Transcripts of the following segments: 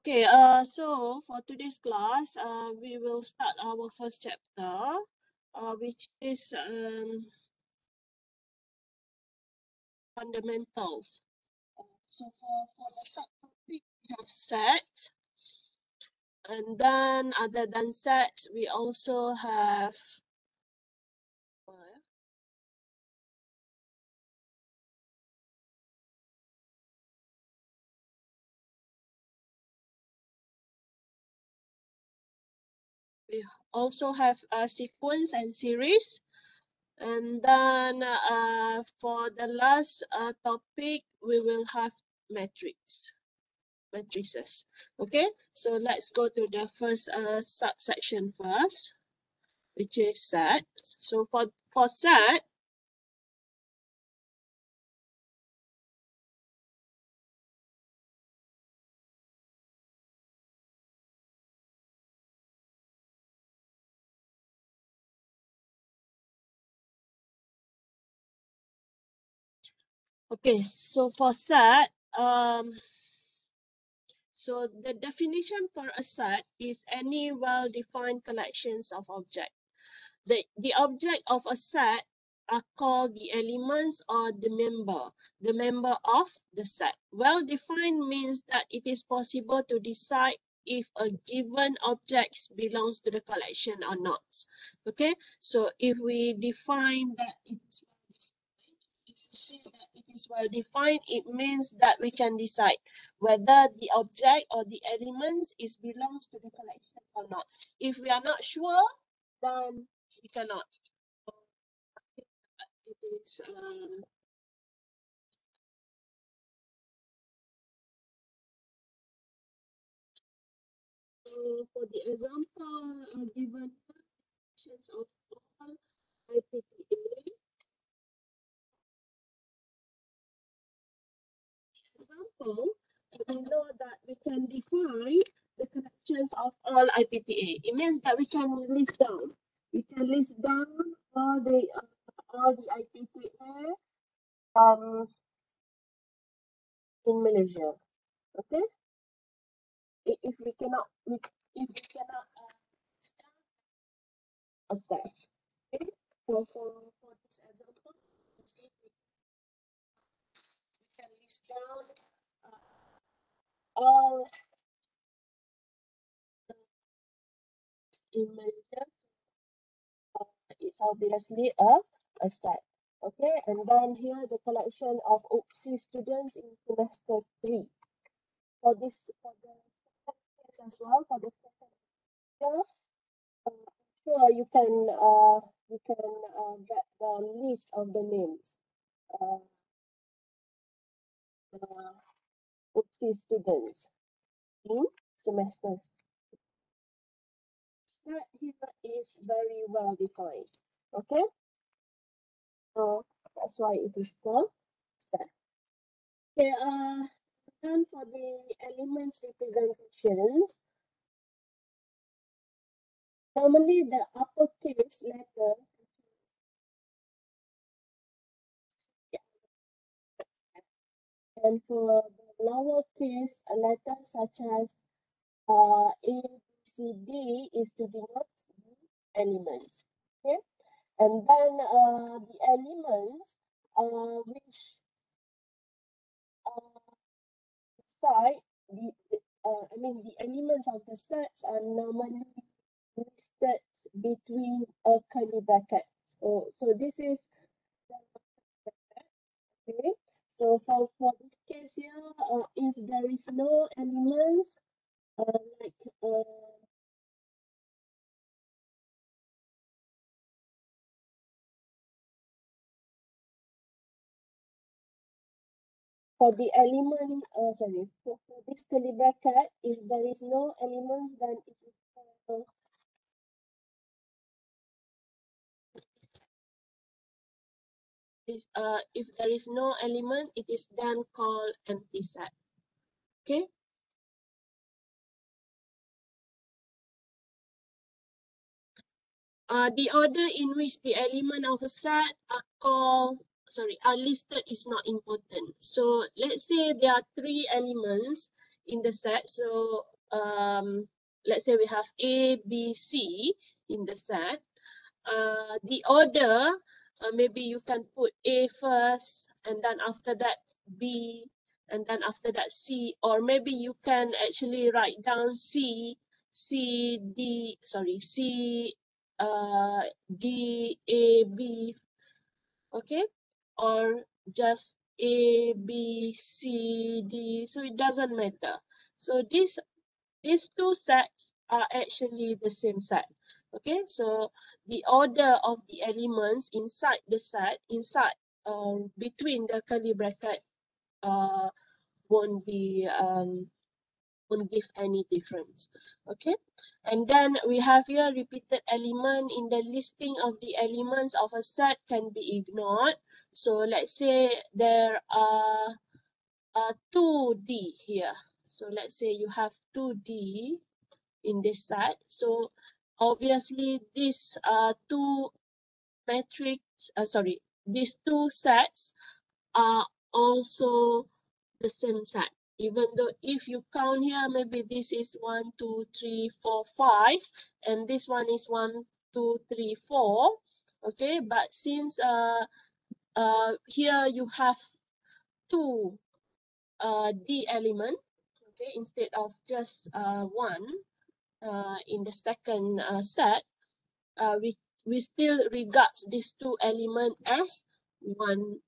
Okay, uh, so for today's class, uh, we will start our first chapter, uh, which is um, fundamentals. So for, for the subtopic, we have sets. And then other than sets, we also have also have a sequence and series. And then uh, for the last uh, topic, we will have matrix, matrices. Okay, so let's go to the first uh, subsection first, which is set. So for, for set, Okay, so for set, um, so the definition for a set is any well-defined collections of objects. The, the object of a set are called the elements or the member, the member of the set. Well-defined means that it is possible to decide if a given object belongs to the collection or not. Okay, so if we define that it's see that it is well defined, it means that we can decide whether the object or the elements is belongs to the collection or not. If we are not sure, then we cannot. It is um, so for the example uh, given of all IPTA example, we know that we can define the connections of all IPTA. It means that we can list down. We can list down all the uh, all the IPTA um in Malaysia. Okay. If we cannot, if we cannot uh, step. Okay. So for for this example, we can list down all in Malaysia, it's obviously a, a set. Okay, and then here the collection of UPSI students in semester three. For this, for the as well, for the second year, uh, sure you can uh, you can uh, get the list of the names. Uh, uh, UPSI students in semesters. Set here is very well defined. Okay? So that's why it is called set. Okay, uh, and for the elements representations, normally the uppercase letters and for lowercase letters such as uh, A, B, C, D is to denote the elements. Okay, and then uh, the elements uh, which uh, side the uh, I mean the elements of the sets are normally listed between a curly bracket. So, so this is okay. So for, for this case here, uh, if there is no elements, uh, like uh, for the element, uh, sorry, for, for this curly bracket, if there is no elements, then it is is uh if there is no element it is then called empty set okay uh the order in which the element of a set are called sorry are listed is not important so let's say there are three elements in the set. So um, let's say we have A, B, C in the set. Uh, the order, uh, maybe you can put A first, and then after that B, and then after that C, or maybe you can actually write down C, C, D, sorry, C, uh, D, A, B, okay? Or just A, B, C, D, so it doesn't matter. So this, these two sets are actually the same set. Okay, so the order of the elements inside the set, inside um, between the curly bracket uh, won't be um, won't give any difference. Okay, and then we have here repeated element in the listing of the elements of a set can be ignored. So let's say there are uh, 2D here. So let's say you have 2D in this set. So obviously these uh, two matrix, uh, sorry, these two sets are also the same set. Even though if you count here, maybe this is one, two, three, four, five, and this one is one, two, three, four. Okay, but since uh, uh, here you have two uh, D element, okay, instead of just uh, one in the second uh, set, uh, we we still regards these two element as one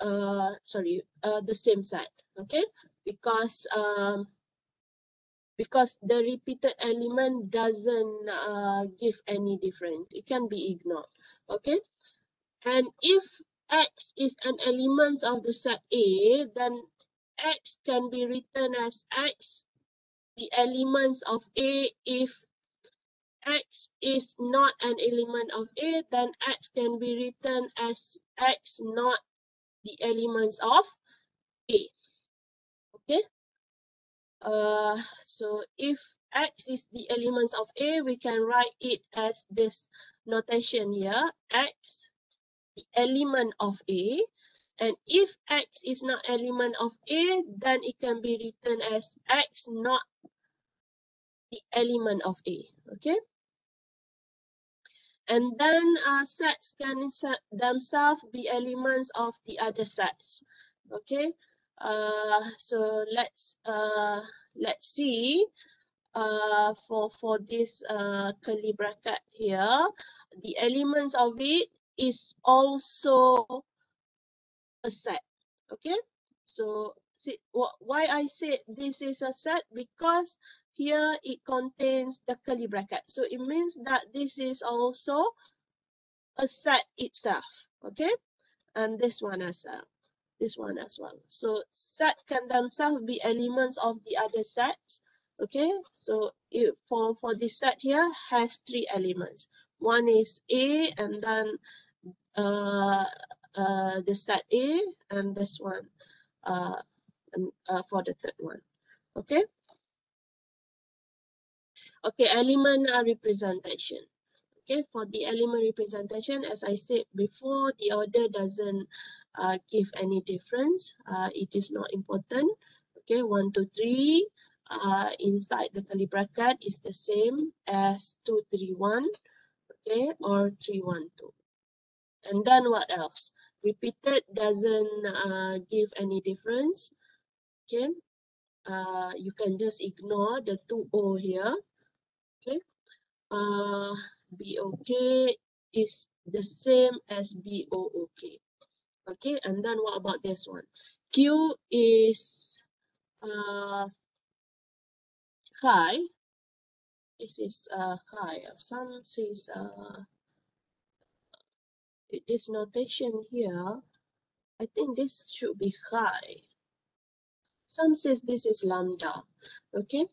uh sorry uh the same set okay? Because um because the repeated element doesn't uh give any difference. It can be ignored okay? And if x is an element of the set a then x can be written as x the elements of a if x is not an element of A, then x can be written as x not the elements of A. Okay. Uh, so if x is the elements of A, we can write it as this notation here, x, the element of A. And if x is not element of A, then it can be written as x not the element of A. Okay. And then uh, sets can themselves be elements of the other sets. Okay, uh, so let's uh, let's see uh, for for this uh, curly bracket here, the elements of it is also a set. Okay, so see why I said this is a set because here it contains the curly bracket. So it means that this is also a set itself, okay? And this one as well, this one as well. So set can themselves be elements of the other sets, okay? So it, for, for this set here has three elements. One is A and then uh, uh, the set A and this one uh, and, uh, for the third one, okay? Okay, element uh, representation. Okay, for the element representation, as I said before, the order doesn't uh, give any difference. Uh, it is not important. Okay, one, two, three. Uh, inside the curly bracket is the same as two, three, one. Okay, or three, one, two. And then what else? Repeated doesn't uh, give any difference. Okay, uh, you can just ignore the 2O here okay uh bok is the same as book okay and then what about this one? Q is uh high. This is uh high. Some says uh this notation here i think this should be high. Some says this is lambda. Okay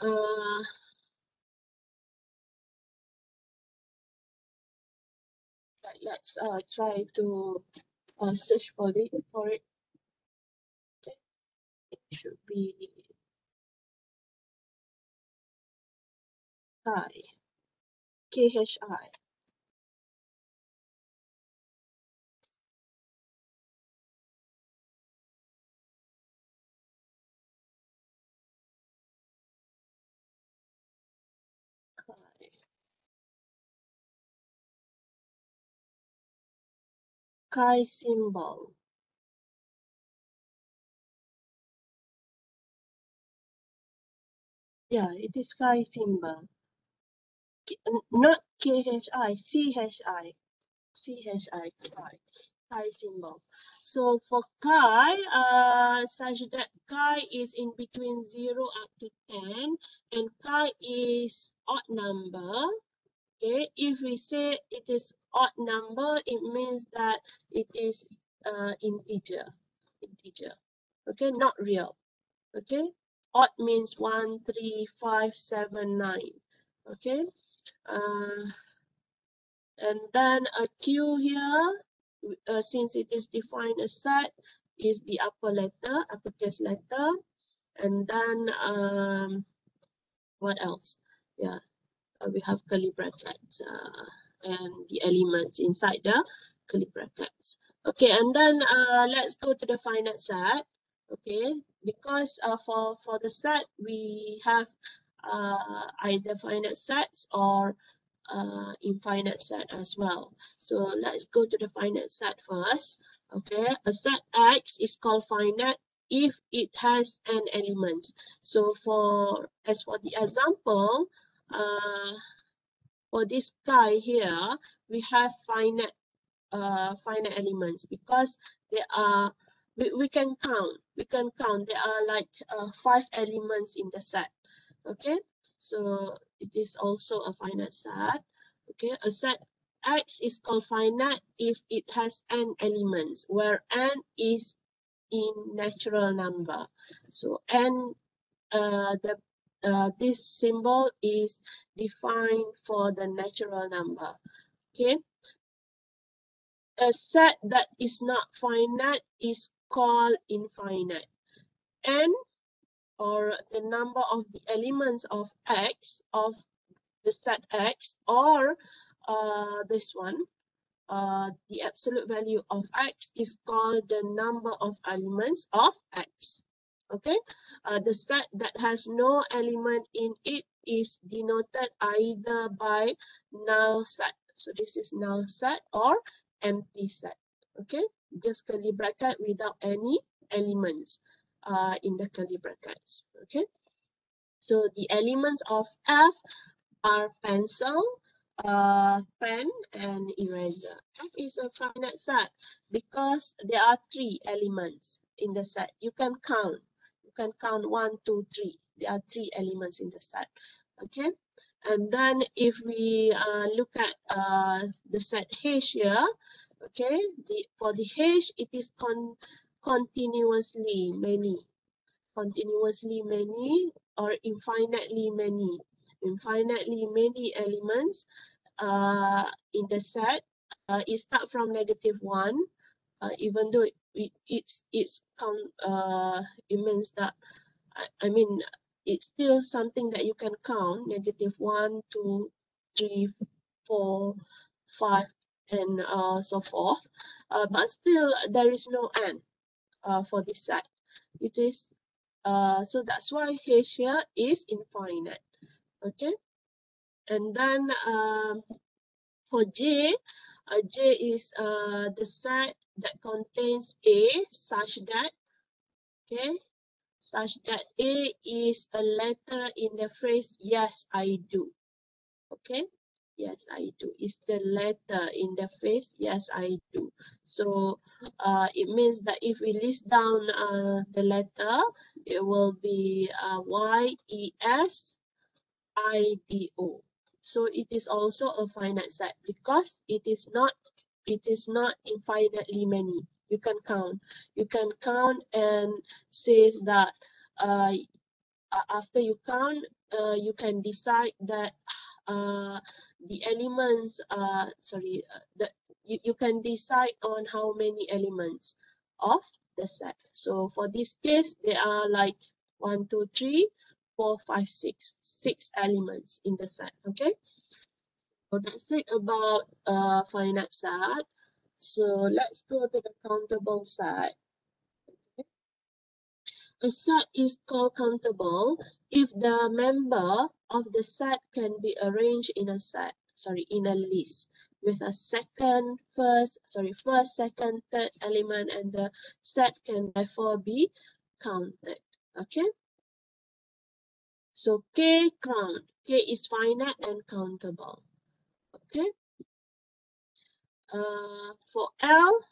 uh let's uh, try to uh, search for it for it. Okay. It should be hi KHI. Chi symbol. Yeah, it is chi symbol. Not KHI. CHI, chi, chi symbol. So for chi, uh, such that chi is in between 0 up to 10 and chi is odd number. Okay, if we say it is odd number, it means that it is uh, integer, integer. Okay, not real. Okay, odd means 1, 3, 5, 7, 9. Okay, uh, and then a Q here, uh, since it is defined as set, is the upper letter, uppercase letter. And then um, what else? Yeah, uh, we have curly brackets uh, and the elements inside the curly brackets. Okay, and then uh, let's go to the finite set. Okay, because uh, for, for the set, we have uh, either finite sets or uh, infinite set as well. So let's go to the finite set first. Okay, a set X is called finite if it has n elements. So for as for the example, uh, for this guy here, we have finite uh, finite elements because there are we, we can count we can count. There are like uh, five elements in the set okay? So it is also a finite set okay? A set x is called finite if it has n elements where n is in natural number. So n uh, the uh, this symbol is defined for the natural number okay a set that is not finite is called infinite. n or the number of the elements of x of the set x or uh, this one uh, the absolute value of x is called the number of elements of x okay? Uh, the set that has no element in it is denoted either by null set so this is null set or empty set okay? Just curly bracket without any elements uh, in the curly brackets okay? So the elements of f are pencil uh, pen and eraser. F is a finite set because there are three elements in the set you can count can count one two three. There are three elements in the set. Okay? And then if we uh, look at uh, the set H here, okay, the, for the H, it is con continuously many, continuously many or infinitely many, infinitely many elements uh, in the set. Uh, it start from negative one, uh, even though it, it's it's count. Uh, it means that I, I mean it's still something that you can count negative one, two, three, four, five, and uh, so forth. Uh, but still, there is no n uh, for this side It is uh, so that's why h here is infinite. Okay, and then um, for j, uh, j is uh, the set that contains a such that okay such that A is a letter in the phrase yes, I do. Okay, yes, I do. Is the letter in the phrase yes, I do. So uh, it means that if we list down uh, the letter, it will be uh, Y, E, S, I, D, O. So it is also a finite set because it is not it is not infinitely many you can count. You can count and says that uh, after you count, uh, you can decide that uh, the elements, uh, sorry, uh, the, you, you can decide on how many elements of the set. So for this case, there are like one, two, three, four, five, six, six elements in the set, okay? That's it about uh, finite set. So let's go to the countable set. A set is called countable if the member of the set can be arranged in a set, sorry, in a list. with a second, first, sorry, first, second, third element and the set can therefore be counted. Okay. So K count, K is finite and countable. Okay. Uh, for L,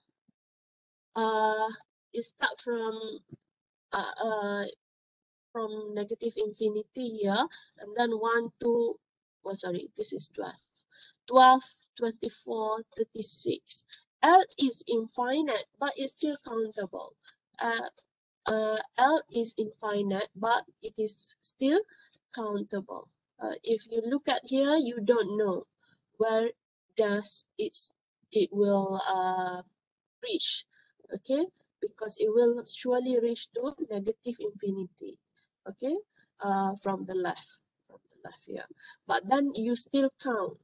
uh, it start from uh, uh, from negative infinity here, and then 1, 2, oh sorry, this is 12. 12, 24, 36. L is infinite, but it's still countable. Uh, uh, L is infinite, but it is still countable. Uh, if you look at here, you don't know where does it, it will uh, reach, okay? Because it will surely reach to negative infinity, okay? Uh, from the left, from the left here. But then you still count.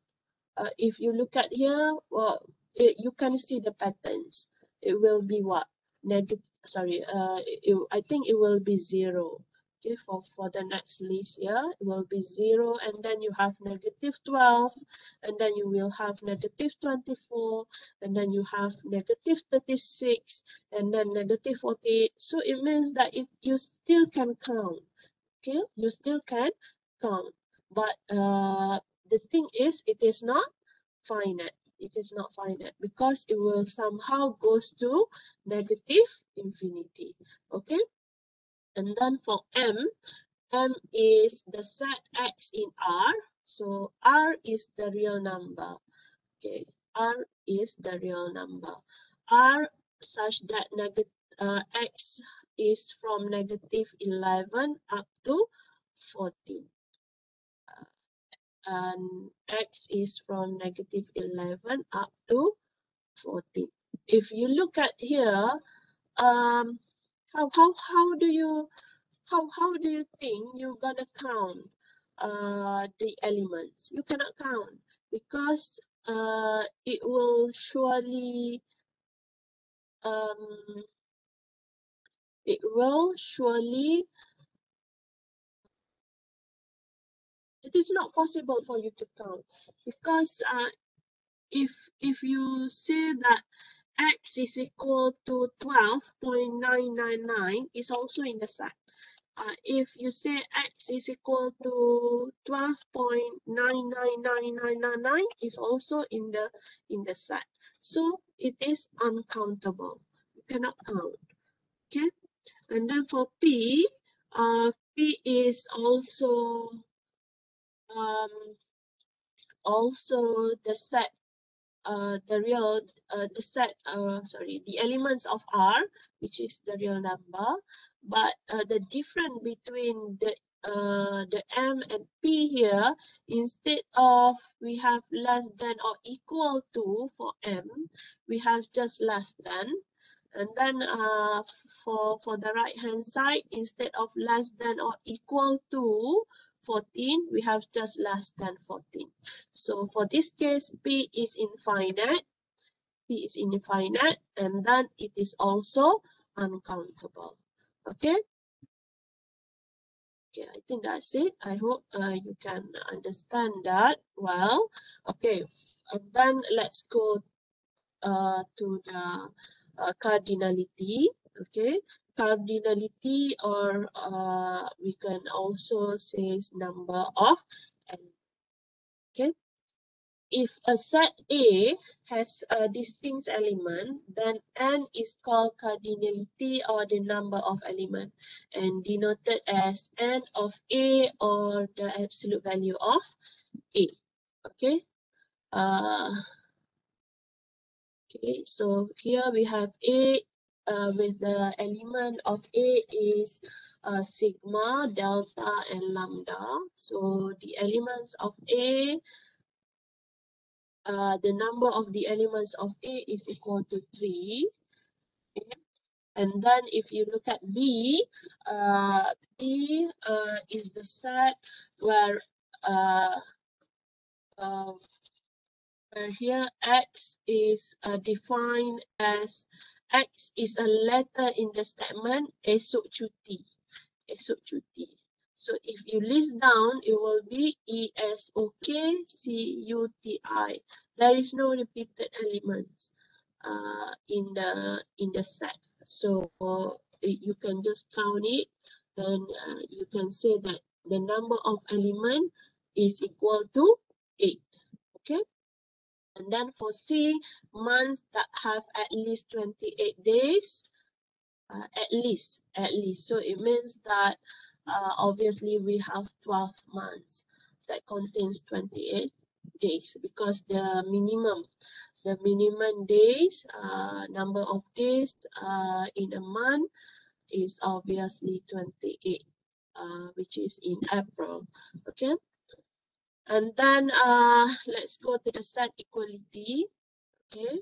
Uh, if you look at here, well, it, you can see the patterns. It will be what? Negative sorry, uh, it, I think it will be zero. Okay, for, for the next list here, it will be zero, and then you have negative 12, and then you will have negative 24, and then you have negative 36, and then negative 48. So it means that it, you still can count. Okay, you still can count. But uh, the thing is, it is not finite it is not finite because it will somehow goes to negative infinity. Okay. And then for M, M is the set X in R. So R is the real number. Okay. R is the real number. R such that negative uh, X is from negative 11 up to 14 and x is from negative 11 up to 14. If you look at here, um, how, how, how do you how, how do you think you're gonna count uh, the elements? You cannot count because uh, it will surely um, it will surely it is not possible for you to count because uh, if if you say that x is equal to 12.999 is also in the set. Uh, if you say x is equal to 12.999999 is also in the in the set. So it is uncountable. You cannot count. Okay. And then for p, uh, p is also um, also the set uh, the real uh, the set uh, sorry the elements of R which is the real number but uh, the difference between the uh, the M and P here instead of we have less than or equal to for M we have just less than. And then uh, for for the right hand side instead of less than or equal to 14, we have just less than 14. So for this case, P is infinite. P is infinite, and then it is also uncountable. Okay? Okay, I think that's it. I hope uh, you can understand that well. Okay, and then let's go uh, to the uh, cardinality. Okay, cardinality or uh, we can also say number of. Okay. If a set A has a distinct element, then n is called cardinality or the number of element and denoted as n of A or the absolute value of A. Okay. Uh, okay, so here we have A uh, with the element of A is uh, sigma, delta, and lambda. So the elements of A, uh, the number of the elements of A is equal to 3. Okay. And then if you look at B, uh, B uh, is the set where uh, uh, where here X is uh, defined as X is a letter in the statement esok cuti. Esok cuti. So if you list down, it will be E S O K C U T I. There is no repeated elements uh, in the in the set. So you can just count it and uh, you can say that the number of element is equal to 8. Okay. And then for C, months that have at least 28 days, uh, at least, at least. So it means that uh, obviously we have 12 months that contains 28 days because the minimum the minimum days uh, number of days uh, in a month is obviously 28 uh, which is in April okay and then uh, let's go to the set equality okay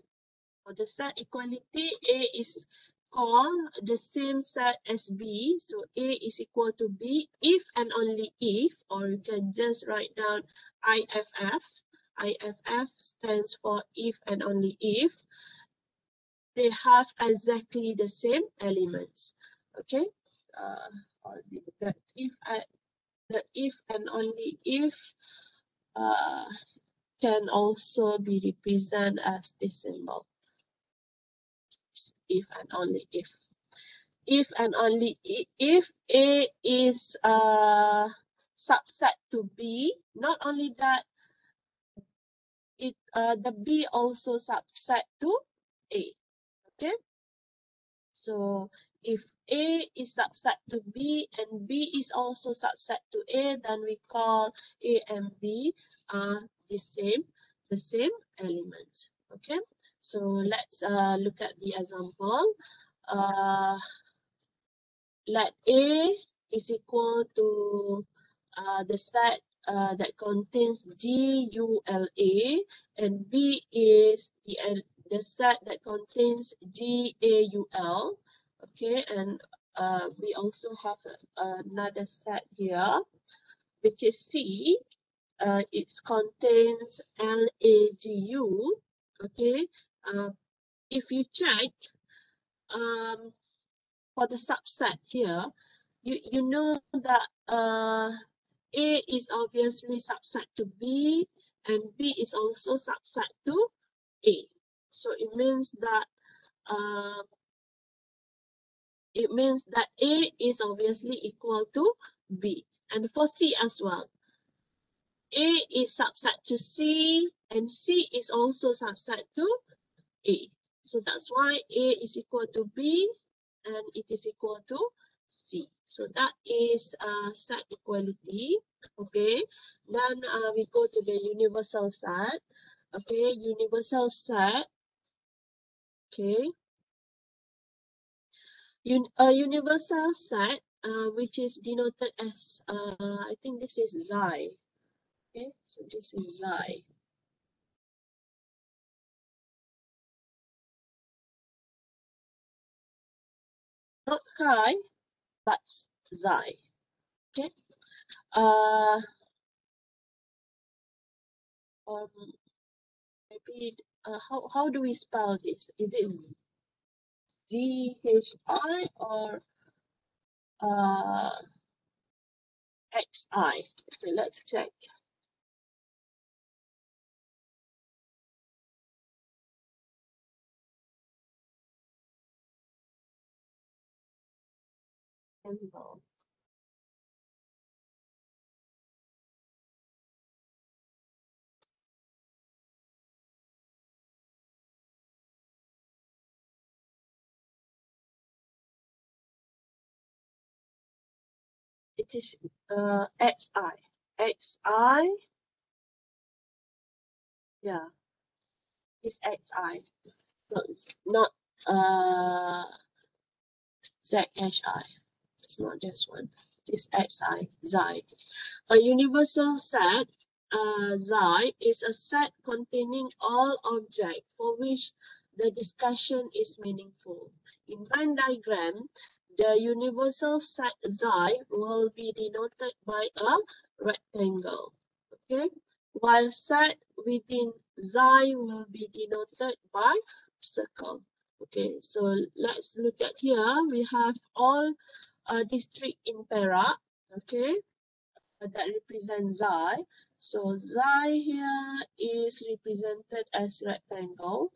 for the set equality A is called the same set as B. So A is equal to B if and only if, or you can just write down IFF. IFF stands for if and only if. They have exactly the same elements. Okay. Uh, if I, the if and only if uh, can also be represented as this symbol if and only if. If and only if A is a uh, subset to B, not only that, it uh, the B also subset to A. Okay. So if A is subset to B and B is also subset to A, then we call A and B are the same, the same element. Okay. So let's uh, look at the example. Uh, let A is equal to uh, the set uh, that contains D, U, L, A, and B is the, uh, the set that contains D, A, U, L. Okay, and uh, we also have another set here, which is C. Uh, it contains L, A, G, U. Okay, uh, if you check um, for the subset here, you, you know that uh, A is obviously subset to B and B is also subset to A. So it means that uh, it means that A is obviously equal to B. And for C as well, A is subset to C and C is also subset to a. So that's why A is equal to B and it is equal to C. So that is uh, set equality. Okay. Then uh, we go to the universal set. Okay, universal set. Okay. A universal set, uh, which is denoted as, uh, I think this is xi. Okay, so this is xi. not high, but xi. Okay. Uh, um, maybe uh, how how do we spell this? Is it Z H I or uh, X I? Okay, let's check. It is uh, xi. xi, yeah, it's xi, not, not uh, zhi it's not this one. This xi, xi. A universal set, uh, xi, is a set containing all objects for which the discussion is meaningful. In Venn diagram, the universal set xi will be denoted by a rectangle. Okay, while set within xi will be denoted by circle. Okay, so let's look at here. We have all uh, district in Perak. okay, that represent xi. So xi here is represented as rectangle,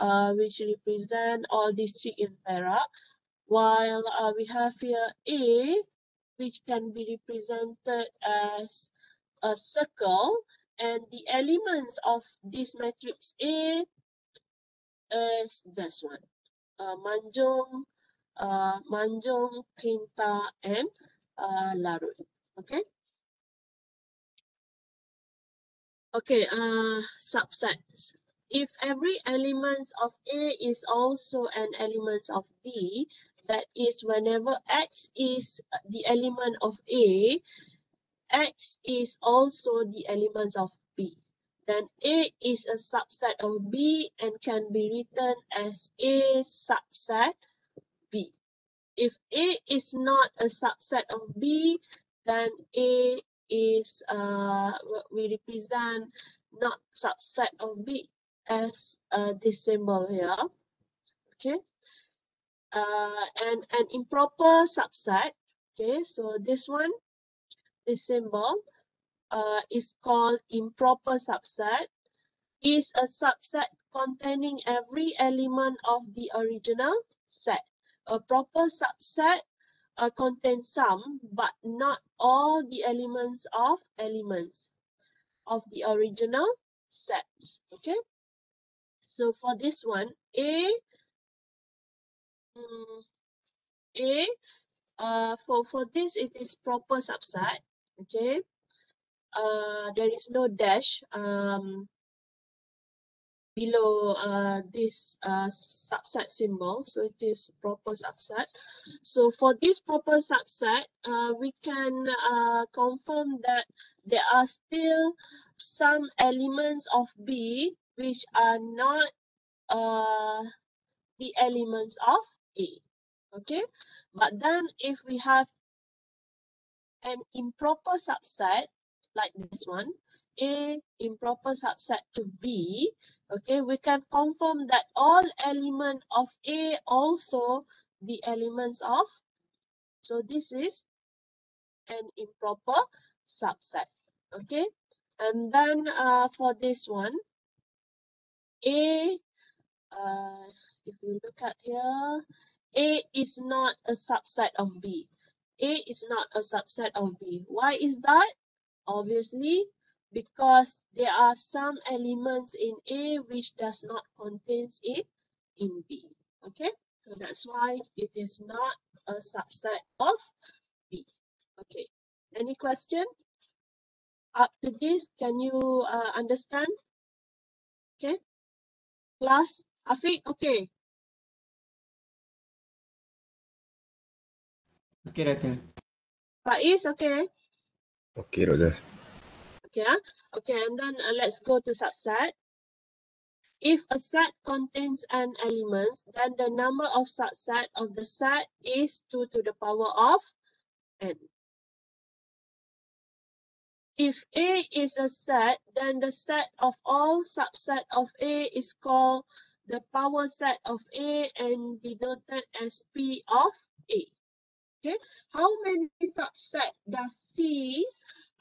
uh, which represent all three in Perak, while uh, we have here A, which can be represented as a circle, and the elements of this matrix A is this one, uh, Manjung, uh, Manjung, Kinta, and uh, Larut. Okay. Okay, uh, subsets. If every element of A is also an element of B, that is whenever X is the element of A, X is also the element of B. Then A is a subset of B and can be written as A subset B. If A is not a subset of B, then A is uh, we represent not subset of B as uh, this symbol here. Okay. Uh, and an improper subset. Okay, so this one, this symbol uh, is called improper subset. Is a subset containing every element of the original set. A proper subset uh, contains some, but not all the elements of elements of the original sets. Okay. So for this one, A, A, uh, for, for this, it is proper subset. Okay. Uh, there is no dash. Um, below uh, this uh, subset symbol. So it is proper subset. So for this proper subset, uh, we can uh, confirm that there are still some elements of B which are not uh, the elements of A. Okay, but then if we have an improper subset like this one, A improper subset to B, okay, we can confirm that all element of A also the elements of, so this is an improper subset, okay. And then uh, for this one, A, uh, if you look at here, A is not a subset of B. A is not a subset of B. Why is that? Obviously, because there are some elements in A which does not contains it in B. Okay, so that's why it is not a subset of B. Okay, any question? Up to this, can you uh, understand? Okay, class, Afiq, okay. Okay, Doctor. Faiz, okay. Okay, Doctor. Okay, ah. okay, and then uh, let's go to subset. If a set contains n elements, then the number of subset of the set is 2 to the power of n. If A is a set, then the set of all subset of A is called the power set of A and denoted as P of A. Okay, how many subset does C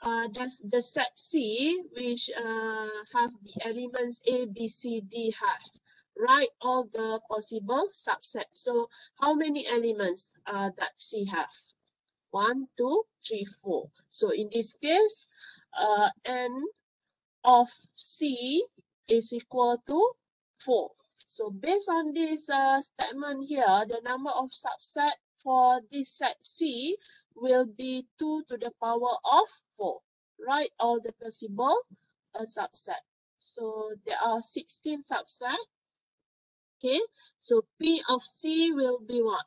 uh, does the set C, which uh, have the elements A, B, C, D have? Write all the possible subsets. So how many elements uh, that C have? One, two, three, four. So in this case, uh, N of C is equal to 4. So based on this uh, statement here, the number of subset for this set C will be 2 to the power of 4. Write all the possible uh, subset. So there are 16 subset. Okay, so P of C will be what?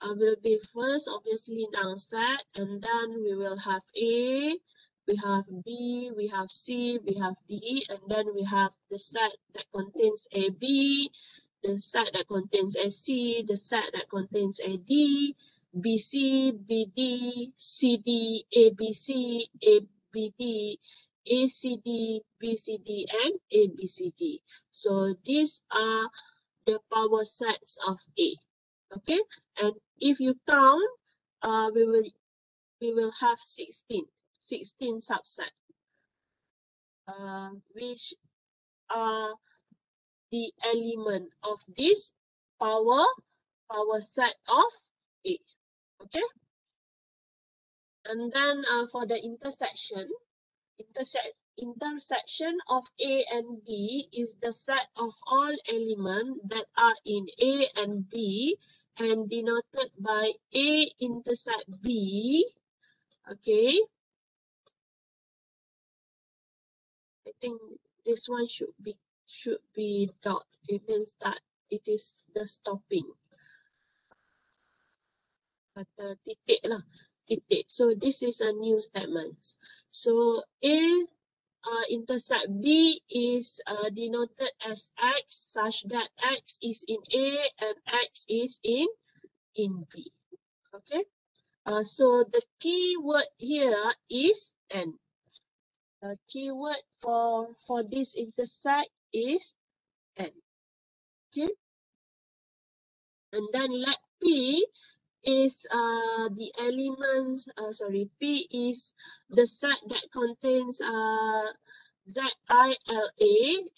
Uh, will be first obviously noun set and then we will have A, we have B, we have C, we have D, and then we have the set that contains AB, the set that contains AC, the set that contains AD, BC, BD, CD, ABC, ABD, ACD, BCD, and ABCD. So these are the power sets of A. Okay, and if you count, uh, we will we will have 16, 16 subset, uh, which are the element of this power, power set of A, okay? And then uh, for the intersection, intersect intersection of A and B is the set of all elements that are in A and B and denoted by A intersect B. Okay. I think this one should be should be dot. It means that it is the stopping. Kata titik lah. Titik. So this is a new statement. So A uh, intersect B is uh, denoted as X such that X is in A and X is in, in B. Okay. Uh, so the key word here is N. The keyword for, for this intersect is N. Okay. And then let P is uh, the elements, uh, sorry, P is the set that contains uh, ZILA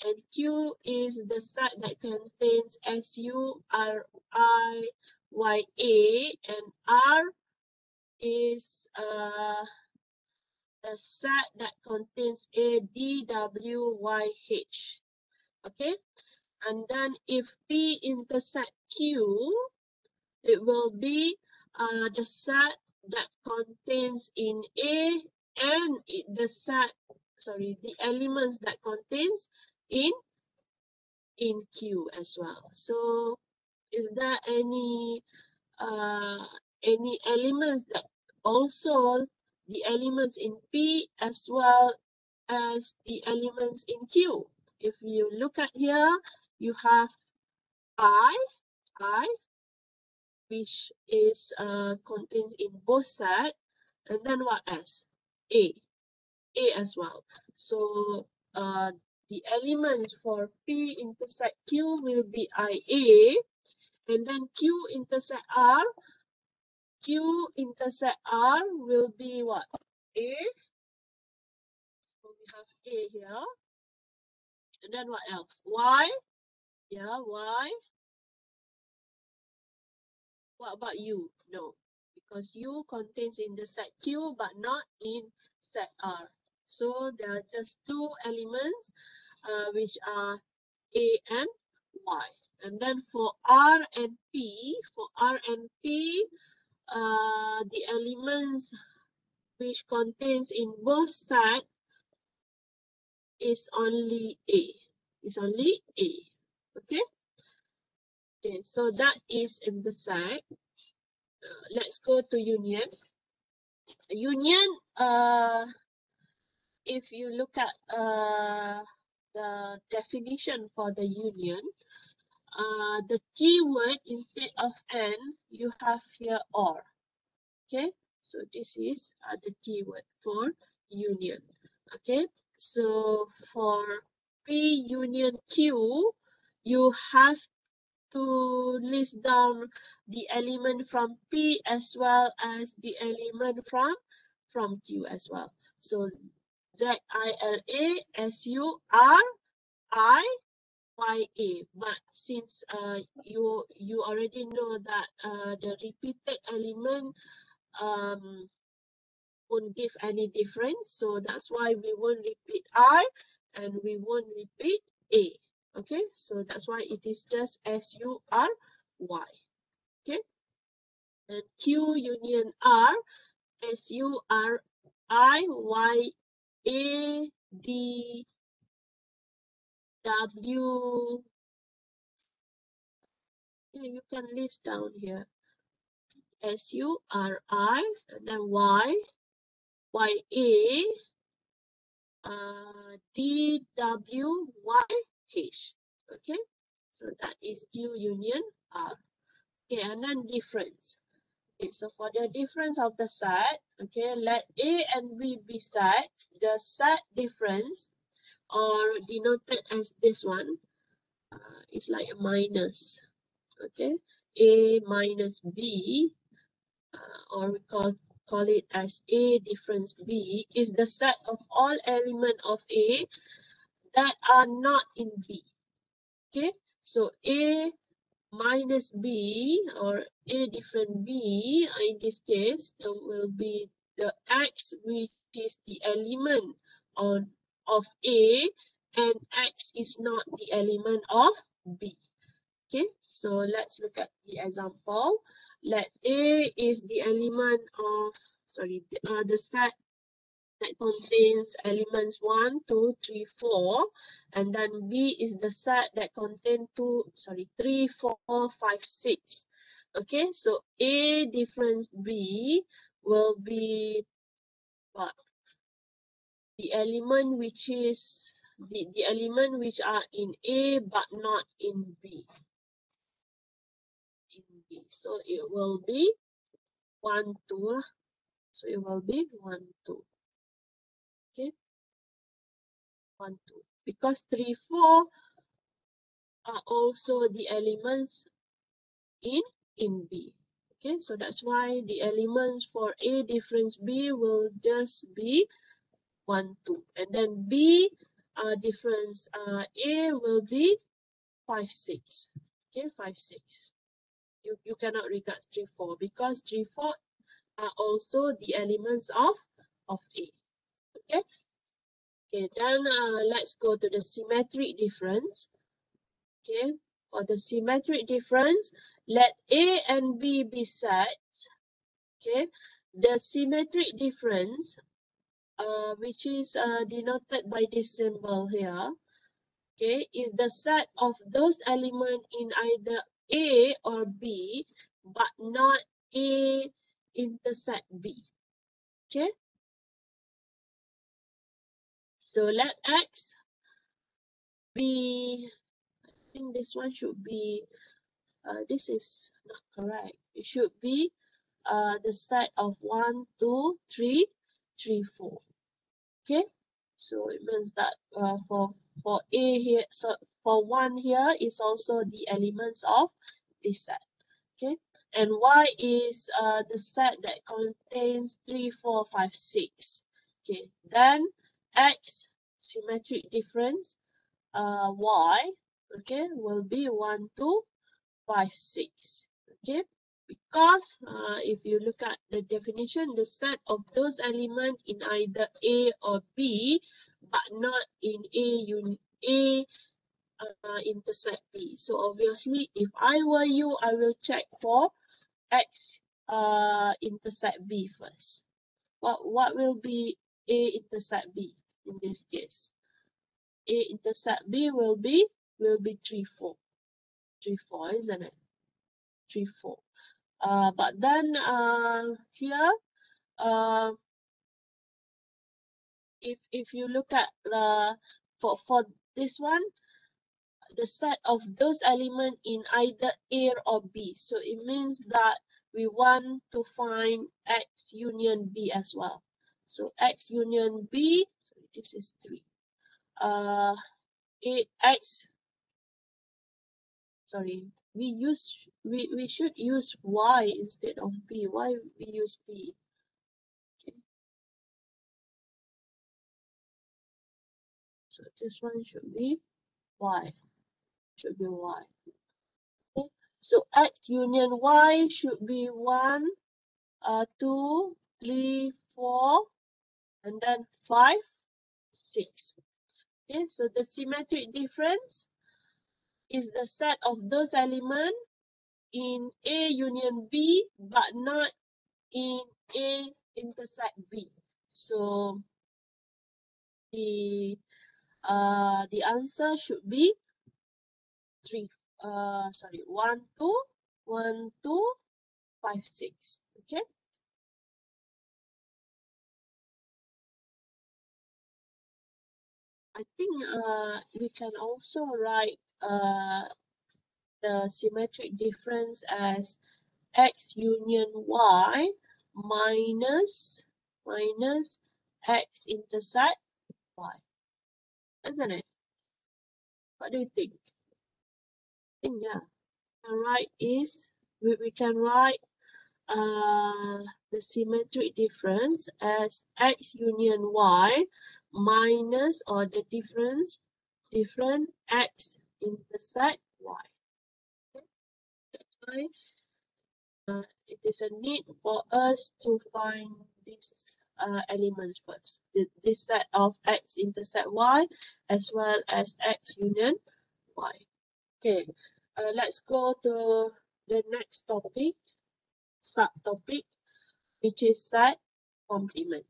and Q is the set that contains SURIYA and R is uh, the set that contains ADWYH. Okay, and then if P intersect Q, it will be uh, the set that contains in A and the set, sorry, the elements that contains in in Q as well. So is there any uh, any elements that also the elements in P as well as the elements in Q? If you look at here, you have I, I, which is uh, contains in both set, and then what else? A, A as well. So uh, the element for P intersect Q will be IA, and then Q intersect R, Q intersect R will be what? A. So we have A here. And then what else? Why? Yeah, why? What about you? No, because U contains in the set Q but not in set R. So there are just two elements uh, which are A and Y. And then for R and P, for R and P, uh, the elements which contains in both set is only A. Is only A. Okay. Okay, so that is in the side. Uh, let's go to union. Union, uh, if you look at uh, the definition for the union, uh, the keyword instead of n, you have here or. Okay, so this is uh, the keyword for union. Okay, so for P union Q, you have to list down the element from P as well as the element from from Q as well. So Z I L A S U R I Y A. But since uh, you you already know that uh, the repeated element um, won't give any difference, so that's why we won't repeat I and we won't repeat A. Okay, so that's why it is just S-U-R-Y. Okay, and Q union R, S-U-R-I-Y-A-D W. Yeah, you can list down here. S U R I and then Y Y A uh, D W Y H. Okay, so that is Q union R. Okay, and then difference. Okay, so for the difference of the set, okay, let A and B be set. The set difference, or denoted as this one, uh, is like a minus. Okay, A minus B, uh, or we call call it as A difference B, is the set of all element of A that are not in B. Okay, so A minus B or A different B uh, in this case uh, will be the X which is the element on of A and X is not the element of B. Okay, so let's look at the example. Let A is the element of, sorry, the, uh, the set that contains elements 1, 2, 3, 4. And then B is the set that contains 2, sorry, 3, 4, 5, 6. Okay, so A difference B will be what? The element which is the, the element which are in A but not in B. So it will be 1, 2. So it will be 1, 2 okay? One two. Because three four are also the elements in in b. Okay? So that's why the elements for a difference b will just be one two. And then b uh, difference uh, a will be five six. Okay? Five six you, you cannot regard three four because three four are also the elements of of a Okay. Okay, then uh, let's go to the symmetric difference. Okay, for the symmetric difference, let A and B be set. Okay, the symmetric difference, uh, which is uh, denoted by this symbol here, okay, is the set of those elements in either A or B, but not A intersect B. Okay. So let X be, I think this one should be, uh, this is not correct. It should be uh, the set of 1, 2, 3, 3, 4. Okay, so it means that uh, for, for A here, so for 1 here is also the elements of this set. Okay, and Y is uh, the set that contains 3, 4, 5, 6. Okay, then x symmetric difference uh, y okay will be 1 2 5 6 okay because uh, if you look at the definition the set of those elements in either a or b but not in a un a uh, intersect b so obviously if i were you i will check for x uh intersect b first what what will be a intersect b in this case. A intersect B will be will be 3, 4. 3, 4, isn't it? 3, 4. Uh, but then uh, here, uh, if if you look at the for for this one, the set of those elements in either A or B. So it means that we want to find X union B as well. So X union B, so this is 3. Uh, A, X, sorry, we use, we, we should use Y instead of B. Why we use B? So this one should be Y, should be Y. Okay. So X union Y should be 1, uh, 2, 3, 4, and then 5, 6. Okay, so the symmetric difference is the set of those elements in A union B, but not in A intersect B. So the uh, the answer should be three. Uh, sorry, one, two, one, two, five, six. Okay. I think uh, we can also write uh, the symmetric difference as x union y minus minus x intersect y. Isn't it? What do you think? Think yeah. Can write is we, we can write uh, the symmetric difference as x union y minus or the difference different x intersect y. That's why uh, it is a need for us to find these uh, elements first. the, This set of x intersect y as well as x union y. Okay, uh, let's go to the next topic, subtopic, which is set complement.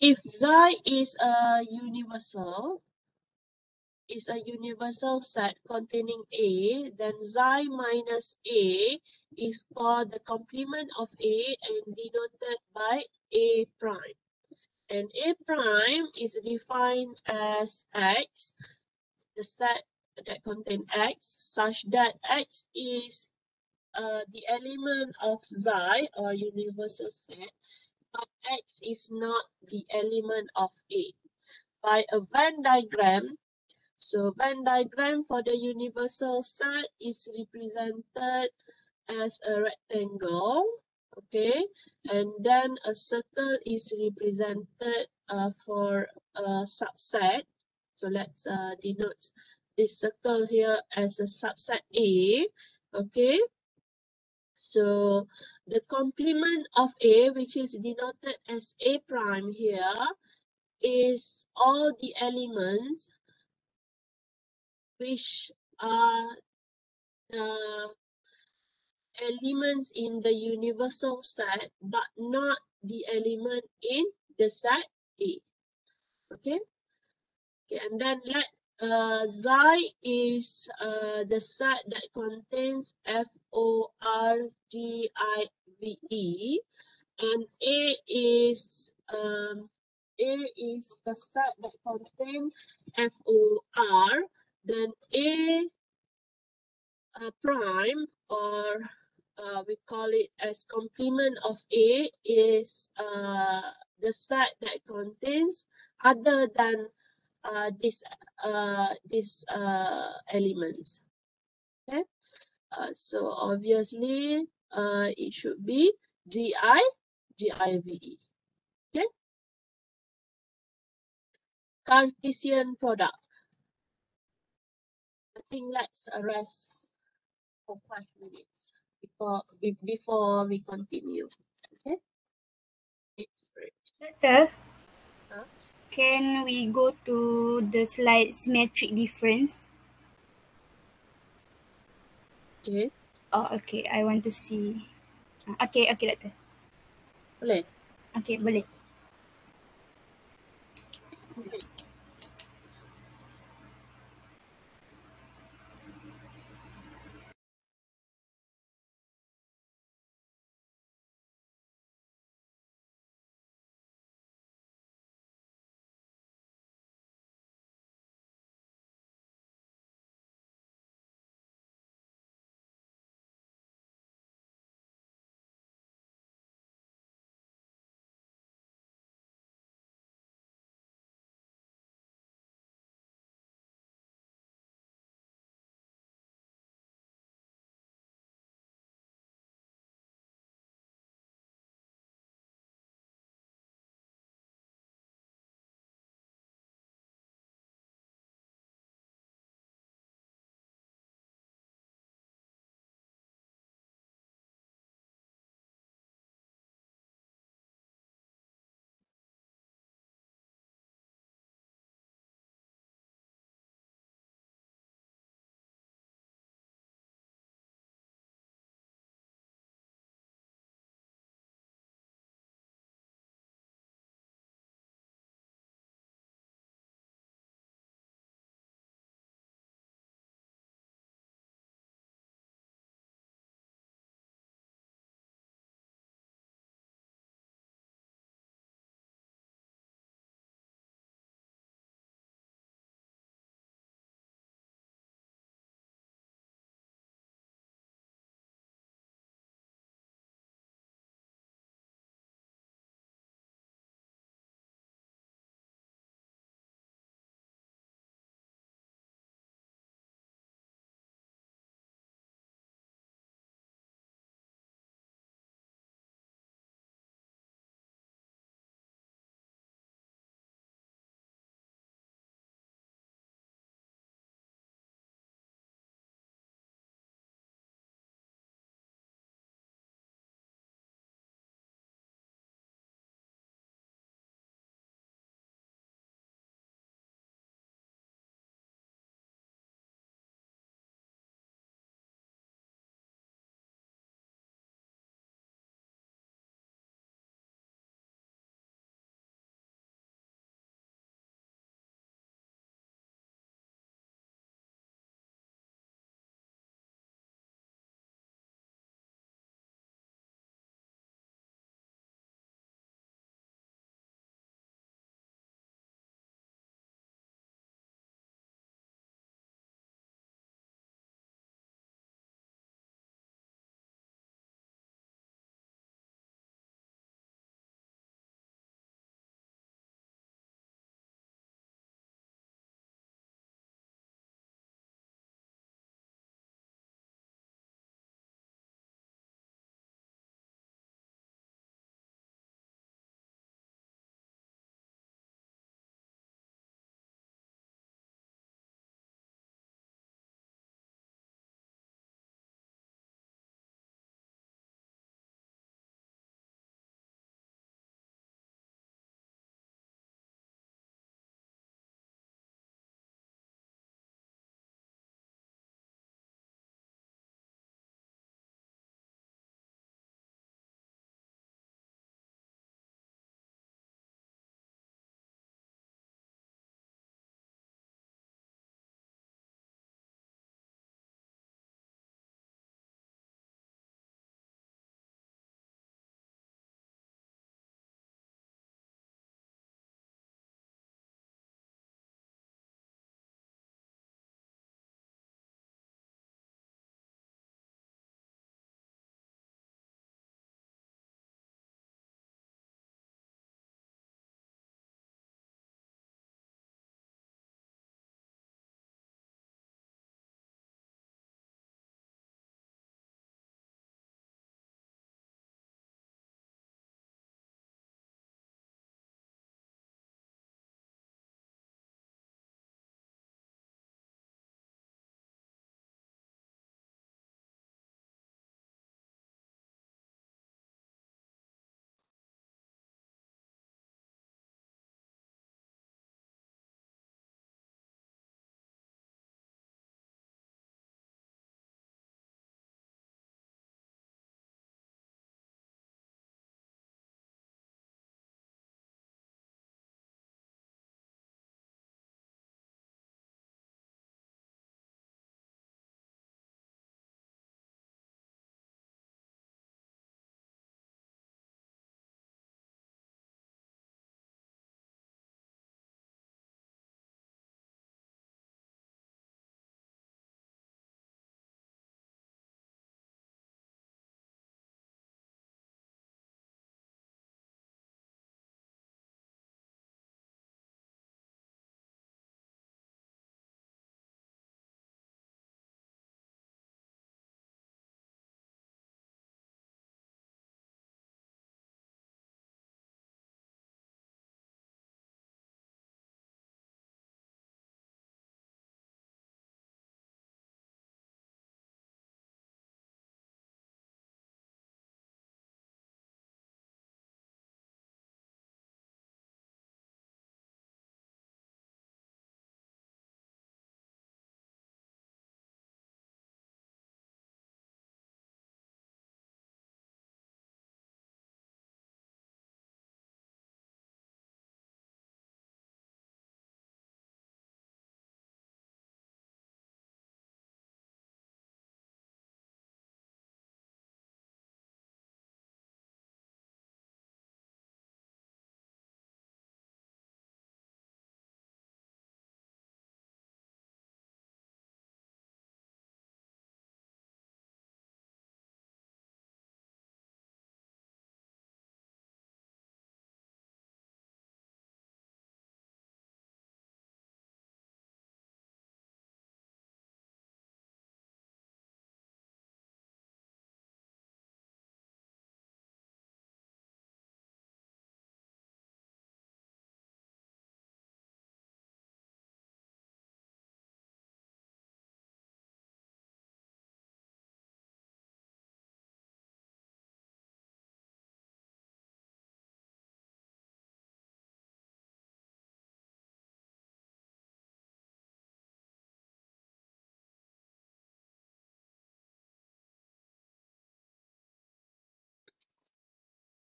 If xi is a universal, is a universal set containing A, then xi minus A is called the complement of A and denoted by A prime. And A prime is defined as X, the set that contain X, such that X is uh, the element of xi or universal set, but X is not the element of A. By a Venn diagram, so Venn diagram for the universal set is represented as a rectangle, okay? And then a circle is represented uh, for a subset. So let's uh, denote this circle here as a subset A, okay? So the complement of A, which is denoted as A prime here, is all the elements which are the elements in the universal set, but not the element in the set A. Okay. Okay, and then let uh, xi is uh, the set that contains F O R G I V E, and A is um, A is the set that contains F O R then A uh, prime or uh, we call it as complement of A is uh, the set that contains other than uh, this uh, these uh, elements. Okay, uh, so obviously uh, it should be Gi GIVE. Okay, Cartesian product. I think let's rest for five minutes before before we continue. Okay. Doctor, Huh? can we go to the slide symmetric difference? Okay. Oh, okay. I want to see. Ah, Okay, okay, doctor. Boleh. Okay, boleh.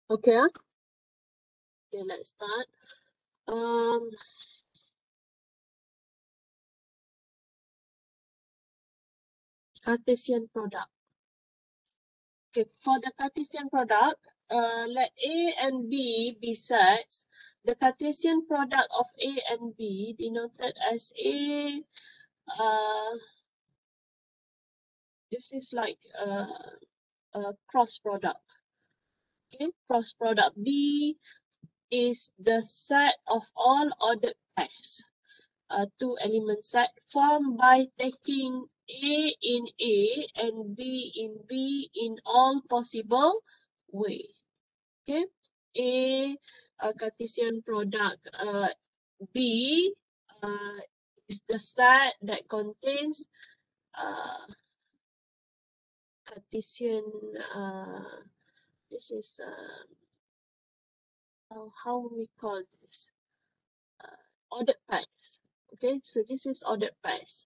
Okay. Okay, let's start. Um, Cartesian product. Okay, for the Cartesian product, uh, let A and B be sets. The Cartesian product of A and B denoted as A. Uh, this is like a, a cross product. Okay, cross product B is the set of all ordered pairs. A two element set formed by taking A in A and B in B in all possible way. Okay, A uh, Cartesian product uh, B uh, is the set that contains uh, Cartesian. Uh, this is uh, how, how we call this uh, ordered pairs. Okay, so this is ordered pairs.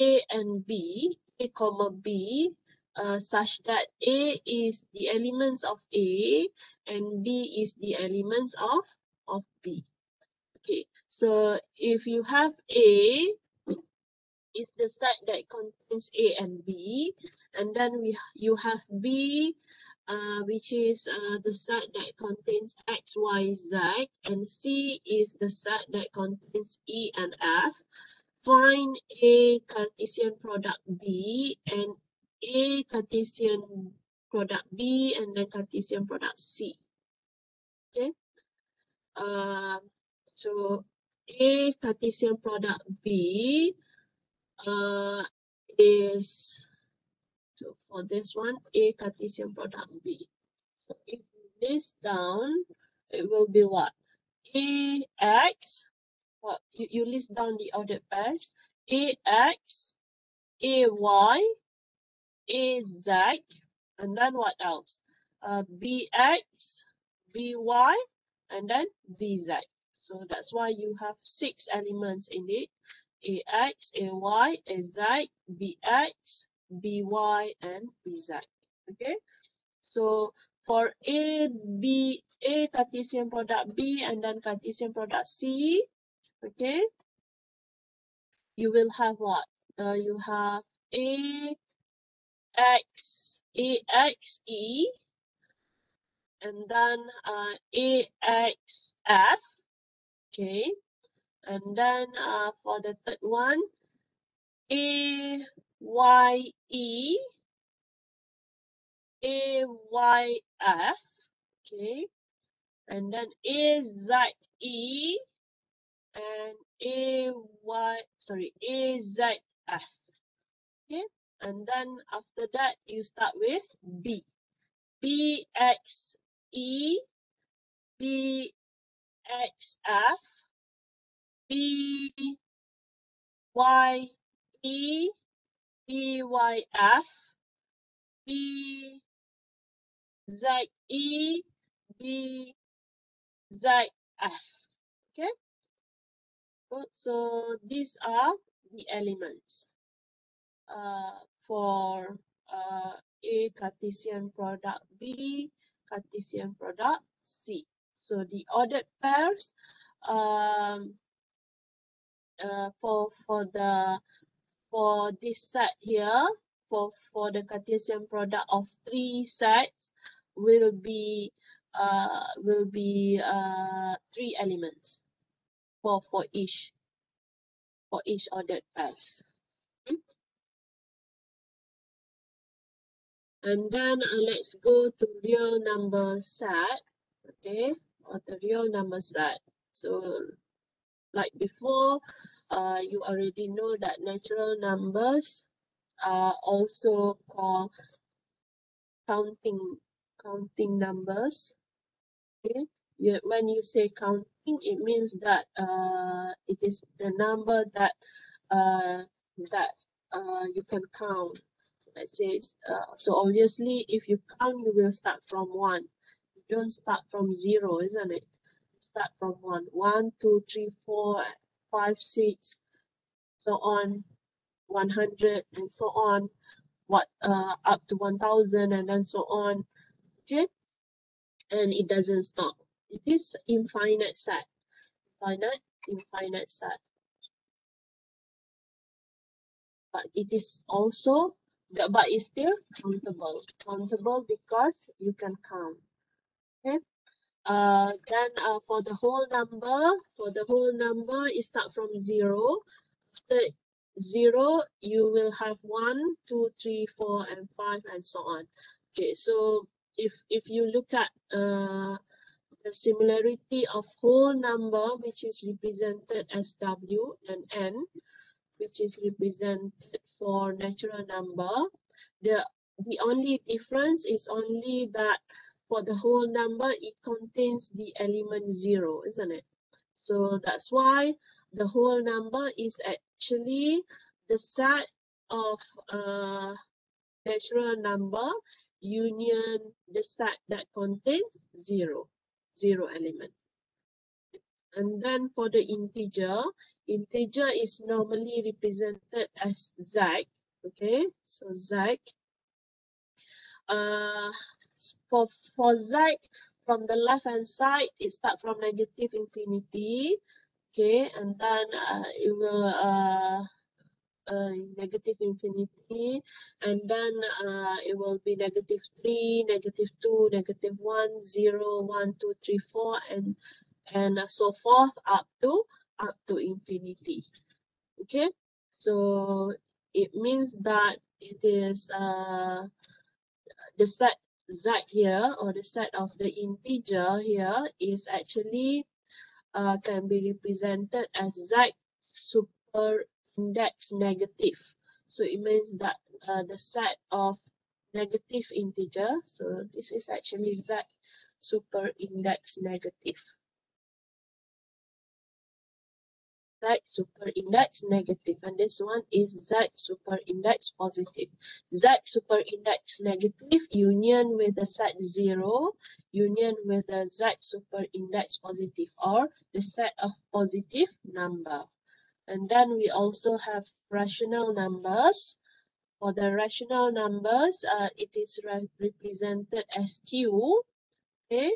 A and B, A comma B, uh, such that A is the elements of A and B is the elements of, of B. Okay, so if you have A, is the set that contains A and B, and then we you have B, uh, which is uh, the set that contains X, Y, Z, and C is the set that contains E and F. Find A Cartesian product B and A Cartesian product B and then Cartesian product C. Okay. Um, so A Cartesian product B uh, is so for this one A Cartesian product B. So if you list down, it will be what? AX, what you, you list down the ordered pairs, AX, AY, AZ, and then what else? Uh, BX, BY, and then BZ. So that's why you have six elements in it. AX, AY, AZ, BX, BY, and BZ. Okay. So for A, B, A Cartesian product B and then Cartesian product C, okay, you will have what? Uh, you have A, X, A, X, E, and then uh, A, X, F, okay, and then uh, for the third one, A, Y, E, A, Y, F, okay, and then A, Z, E, and A, Y, sorry, A, Z, F, okay, and then after that, you start with B, B, X, E, B, X, F, B, Y, E, B, Y, F, B, Z, E, B, Z, F. Okay. Good. So these are the elements uh, for uh, A Cartesian product B, Cartesian product C. So the ordered pairs um, uh, for for the for this set here for for the Cartesian product of three sets will be uh, will be uh, three elements for for each for each ordered pairs. Hmm? And then uh, let's go to real number set, okay, or the real number set. So like before, uh, you already know that natural numbers are also called counting counting numbers. Okay, you, when you say counting, it means that uh, it is the number that uh, that uh, you can count. Let's say, uh, so obviously, if you count, you will start from one. You don't start from zero, isn't it? Start from one, one, two, three, four, five, six, so on, 100, and so on, what uh, up to 1000, and then so on. Okay, and it doesn't stop. It is infinite set. infinite, infinite set. But it is also, but it's still countable. Countable because you can count. Okay. Uh, then uh, for the whole number, for the whole number, it start from zero. After zero, you will have one, two, three, four, and five, and so on. Okay, so if if you look at uh, the similarity of whole number, which is represented as W and N, which is represented for natural number, the the only difference is only that for the whole number, it contains the element zero, isn't it? So that's why the whole number is actually the set of uh, natural number union the set that contains zero, zero element. And then for the integer, integer is normally represented as z, okay? So z. Uh, for, for z, from the left hand side, it starts from negative infinity, okay? And then uh, it will uh, uh, negative infinity and then uh, it will be negative 3 negative 2 negative 1 0 1 2 3 4 and and so forth up to up to infinity okay so it means that it is uh, the set z here or the set of the integer here is actually uh, can be represented as z super index negative. So it means that uh, the set of negative integer, so this is actually z super index negative. Z super index negative and this one is Z super index positive. Z super index negative union with the set zero, union with the Z super index positive or the set of positive number. And then we also have rational numbers. For the rational numbers, uh, it is re represented as Q. Okay.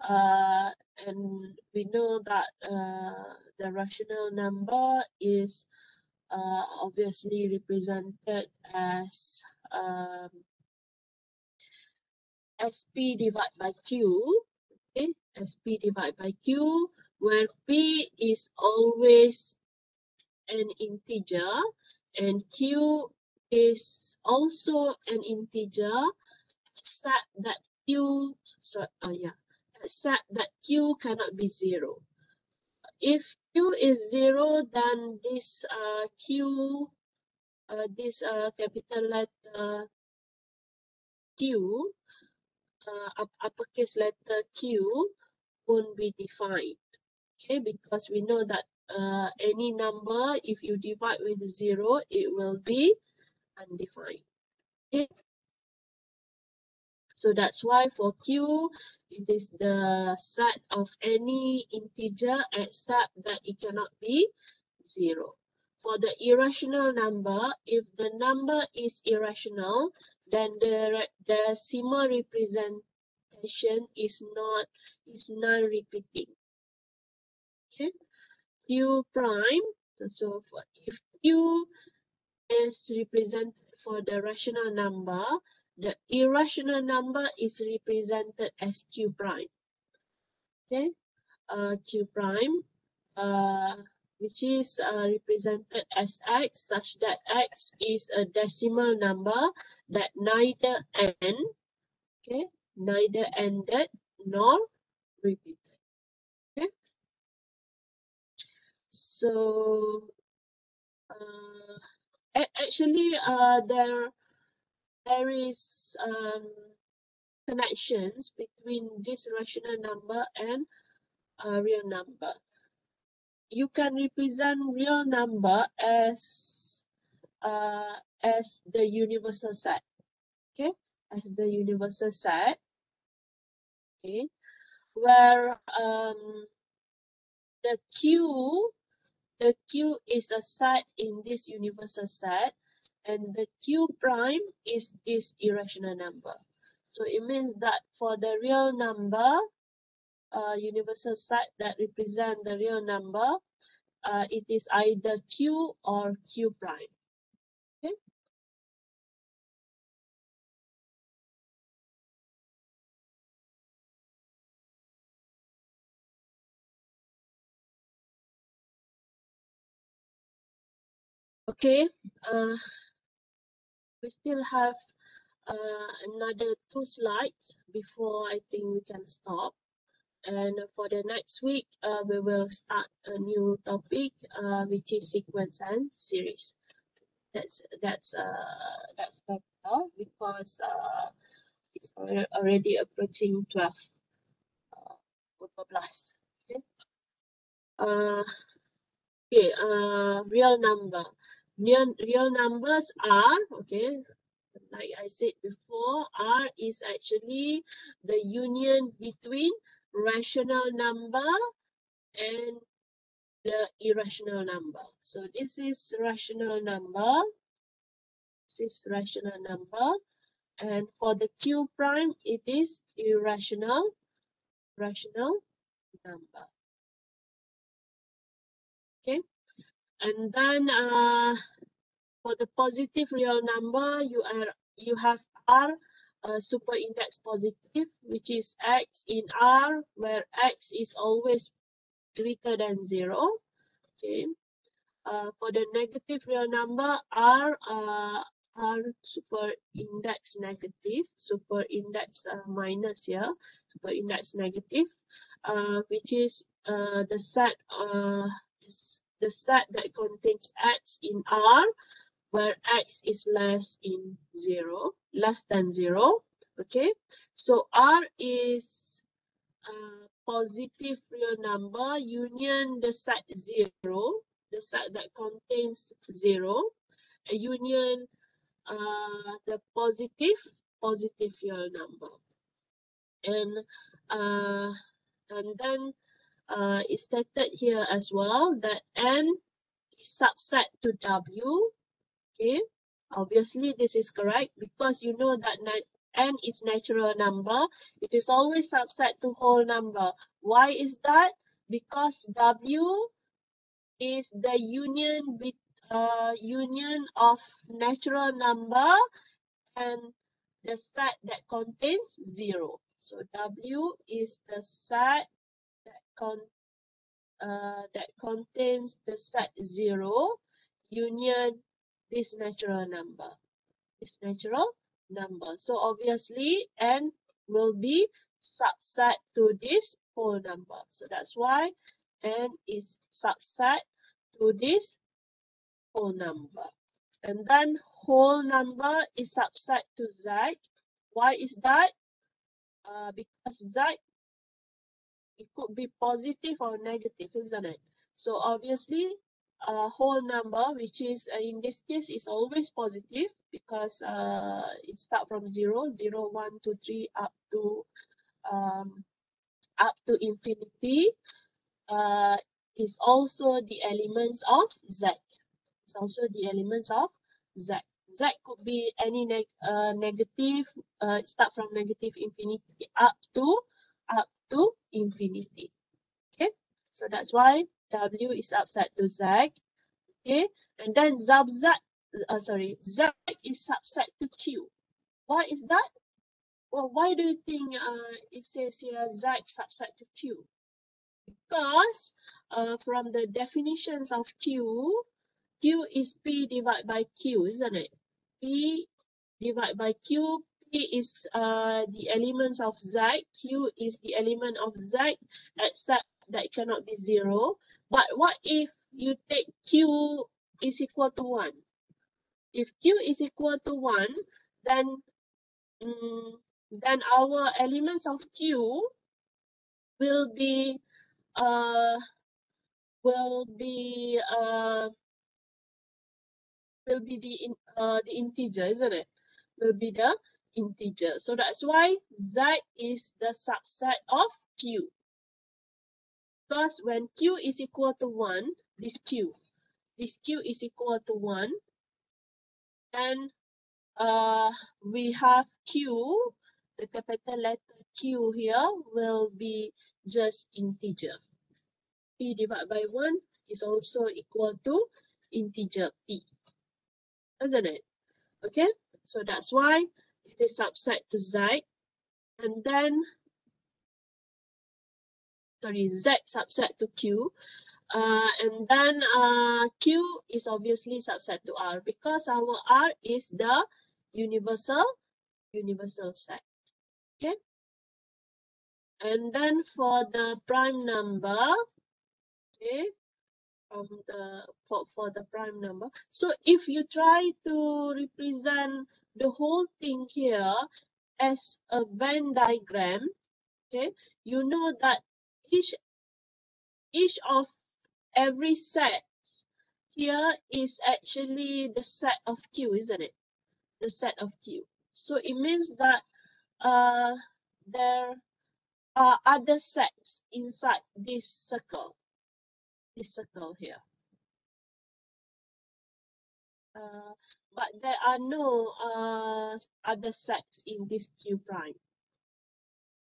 Uh, and we know that uh, the rational number is uh, obviously represented as um, SP divided by Q. Okay. SP divided by Q, where P is always an integer and q is also an integer except that q so uh, yeah except that q cannot be zero if q is zero then this uh, q uh, this uh, capital letter q uh, uppercase letter q won't be defined okay because we know that uh, any number, if you divide with zero, it will be undefined. Okay. So that's why for Q, it is the set of any integer except that it cannot be zero. For the irrational number, if the number is irrational, then the decimal representation is not is non-repeating. Okay. Q prime. So for, if Q is represented for the rational number, the irrational number is represented as Q prime. Okay, uh, Q prime, uh, which is uh, represented as X, such that X is a decimal number that neither n, okay, neither ended nor repeated. Okay, so uh, actually, uh, there there is um, connections between this rational number and a real number. You can represent real number as uh, as the universal set. Okay, as the universal set. Okay, where um, the Q the q is a set in this universal set and the q prime is this irrational number So it means that for the real number, uh, universal set that represent the real number, uh, it is either Q or Q prime. Okay. Okay, uh, we still have uh, another two slides before I think we can stop. And for the next week, uh, we will start a new topic, uh, which is sequence and series. That's that's uh, that's better because uh, it's already approaching 12 uh, plus. Okay. Uh, okay. Uh, real number. Real real numbers are okay. Like I said before, R is actually the union between rational number and the irrational number. So this is rational number. This is rational number. And for the Q prime, it is irrational, rational number. Okay. And then uh, for the positive real number, you are you have R uh, super index positive, which is X in R, where X is always greater than zero. Okay. Uh, for the negative real number, R uh, R super index negative, super index uh, minus here, super index negative, uh, which is uh, the set uh, is the set that contains X in R where x is less in zero, less than zero. Okay, so R is a positive real number union the set zero, the set that contains zero, a union uh, the positive positive real number, and uh, and then uh, it's stated here as well that n is subset to W Okay, obviously this is correct because you know that n is natural number. It is always subset to whole number. Why is that? Because W is the union with uh, union of natural number and the set that contains zero. So W is the set uh, that contains the set zero union this natural number, this natural number. So obviously n will be subset to this whole number. So that's why n is subset to this whole number. And then whole number is subset to z. Why is that? Uh, because z, it could be positive or negative, isn't it? So obviously a whole number, which is uh, in this case is always positive because uh, it start from 0, 0, 1, 2, 3 up to um, up to infinity uh, is also the elements of z. It's also the elements of z. z could be any neg uh, negative, uh, start from negative infinity up to up to infinity. Okay, so that's why W is subset to Z. Okay, and then sub Z, uh, sorry, Z is subset to Q. Why is that? Well, why do you think uh, it says here Z subset to Q? Because uh, from the definitions of Q, Q is P divided by Q, isn't it? P divided by Q, is uh, the elements of Z, Q is the element of Z, except that cannot be zero. But what if you take Q is equal to 1? If Q is equal to 1, then, um, then our elements of Q will be uh, will be uh, will be the in, uh, the integer, isn't it? Will be the integer. So that's why Z is the subset of Q. Because when q is equal to 1, this q, this q is equal to 1, then uh, we have q, the capital letter Q here will be just integer. P divided by 1 is also equal to integer P. Isn't it? Okay, so that's why it is subset to Z. And then, sorry, Z subset to Q. Uh, and then uh, Q is obviously subset to R because our R is the universal universal set. Okay. And then for the prime number, okay, from the for, for the prime number. So if you try to represent the whole thing here as a Venn diagram, okay, you know that each each of every set here is actually the set of Q, isn't it? The set of Q. So it means that uh, there are other sets inside this circle, this circle here. Uh, but there are no uh, other sets in this Q prime.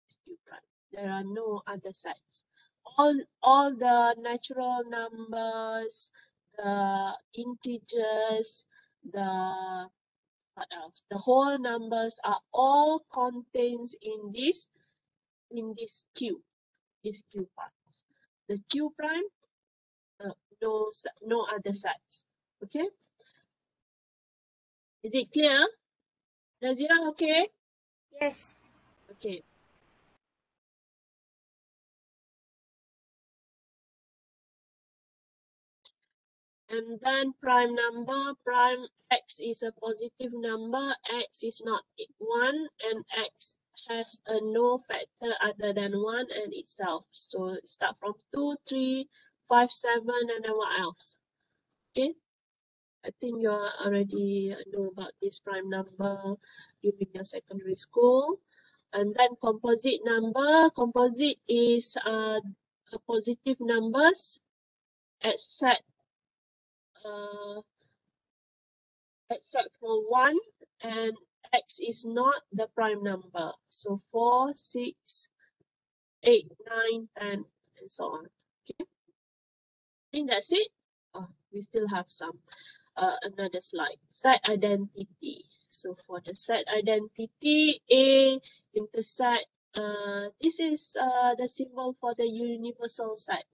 This Q prime. There are no other sets. All, all the natural numbers, the integers, the what else? The whole numbers are all contained in this in this Q, this Q parts. The Q prime, uh, no no other sets. Okay. Is it clear? Nazira, okay? Yes. Okay. And then prime number, prime x is a positive number, x is not 1, and x has a no factor other than 1 and itself. So start from 2, 3, 5, 7, and then what else? Okay. I think you are already know about this prime number during your secondary school. And then composite number, composite is uh, positive numbers except uh, except for 1 and x is not the prime number. So 4, 6, 8, 9, 10, and so on. Okay. I think that's it. Oh, we still have some uh, another slide. Set identity. So for the set identity, A intersect, uh, this is uh, the symbol for the universal set,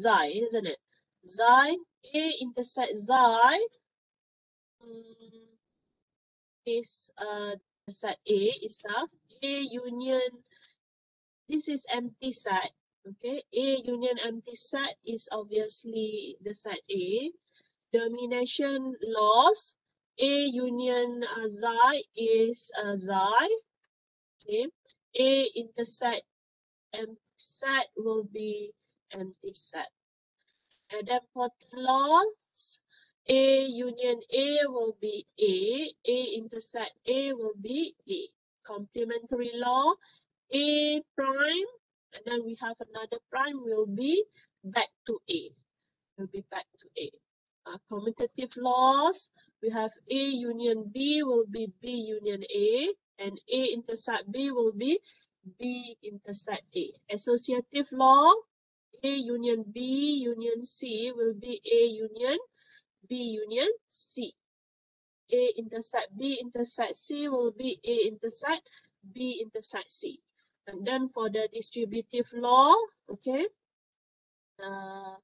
xi, isn't it? Xi, A intersect xi um, is uh, set A itself. A union, this is empty set. Okay, A union empty set is obviously the set A domination laws, A union uh, xi is uh, xi. Okay. A intersect empty set will be empty set. Idempotent laws, A union A will be A, A intersect A will be A. Complementary law, A prime, and then we have another prime will be back to A. Will be back to A uh, commutative laws, we have A union B will be B union A, and A intersect B will be B intersect A. Associative law, A union B union C will be A union B union C. A intersect B intersect C will be A intersect B intersect C. And then for the distributive law, okay, uh,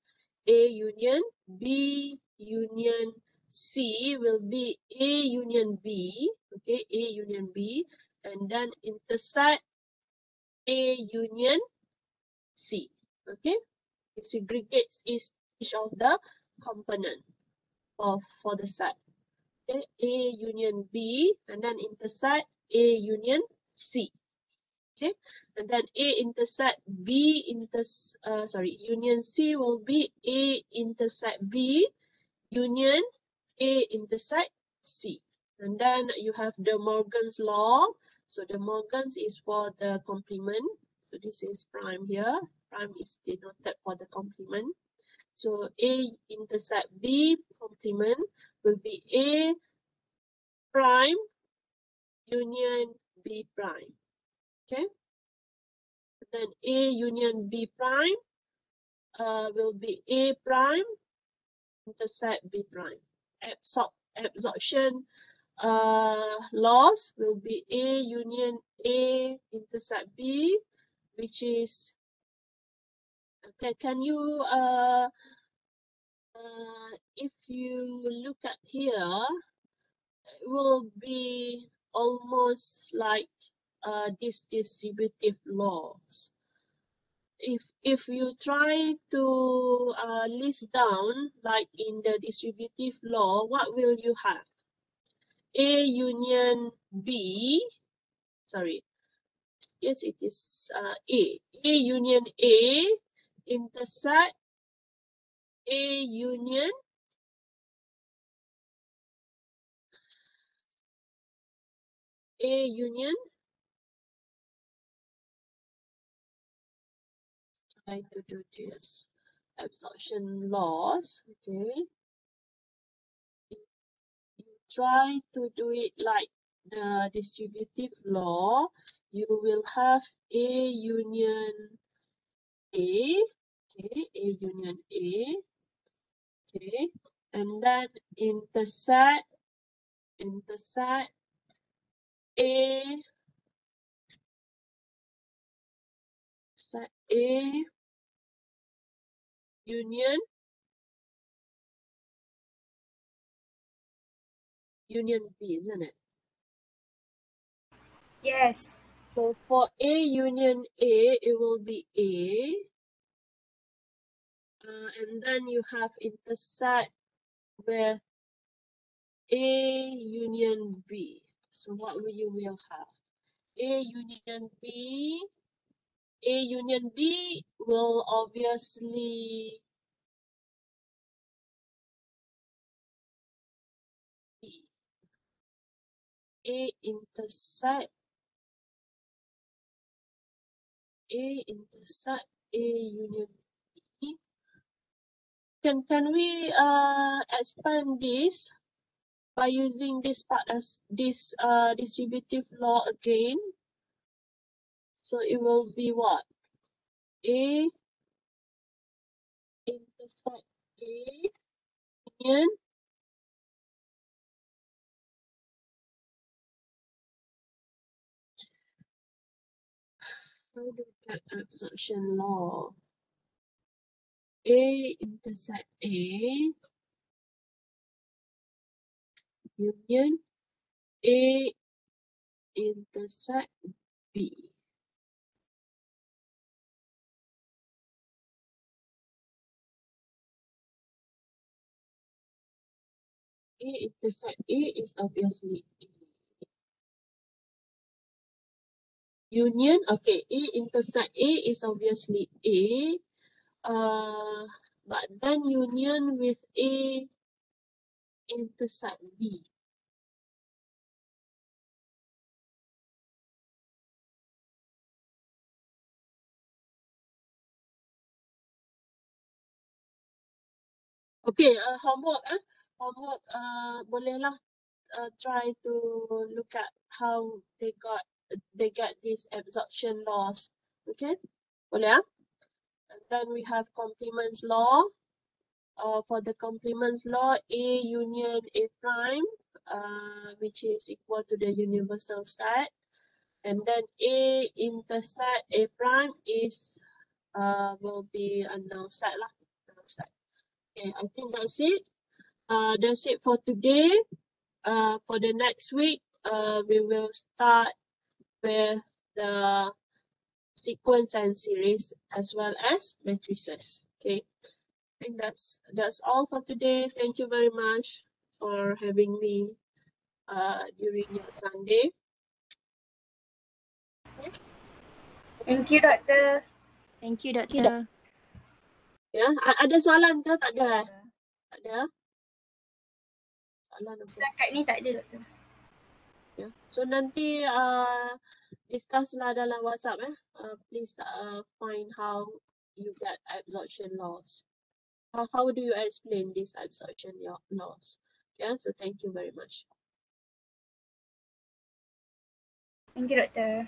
A union B union C will be A union B, okay, A union B, and then intersect A union C, okay. It segregates each, each of the component of for the set. Okay, A union B, and then intersect A union C. Okay, and then A intersect B inter uh, sorry union C will be A intersect B union A intersect C. And then you have De Morgan's law. So De Morgan's is for the complement. So this is prime here. Prime is denoted for the complement. So A intersect B complement will be A prime union B prime. Okay. Then A union B prime uh, will be A prime intersect B prime. Absor absorption uh, loss will be A union A intersect B, which is okay. Can you uh, uh, if you look at here, it will be almost like uh, this distributive laws. If if you try to uh, list down like in the distributive law, what will you have? A union B, sorry, yes, it is uh, A. A union A intersect A union A union try to do this absorption laws okay. You try to do it like the distributive law you will have a union a okay a union a okay and then intersect intersect a set a union union B, isn't it? Yes. So for A union A, it will be A. Uh, and then you have intersect with A union B. So what will you will have? A union B. A union B will obviously A intersect A intersect A union B. Can can we uh expand this by using this part as this uh distributive law again? So it will be what? A intersect A union How do we get absorption law? A intersect A union A intersect B. A intersect A is obviously A. Union, okay, A intersect A is obviously A. Uh, but then union with A intersect B. Okay, uh, homework eh. Homework uh, bolehlah uh, try to look at how they got they get these absorption laws. Okay, boleh ah? And then we have complements law. Uh, for the complements law, A union A prime, uh, which is equal to the universal set. And then A intersect A prime is uh, will be a null set lah. Null set. Okay, I think that's it. Uh, that's it for today. Uh, for the next week, uh, we will start with the sequence and series as well as matrices. Okay, I think that's that's all for today. Thank you very much for having me uh, during your Sunday. Thank you, Doctor. Thank you, Doctor. Ya, a- ada soalan ke? Tak ada. eh? Tak ada. Soalan apa? Setakat ni tak ada, Doctor. Ya. So nanti uh, discuss lah dalam WhatsApp eh. Uh, please uh, find how you get absorption laws. How, how do you explain this absorption laws? Yeah, so thank you very much. Thank you, Doctor.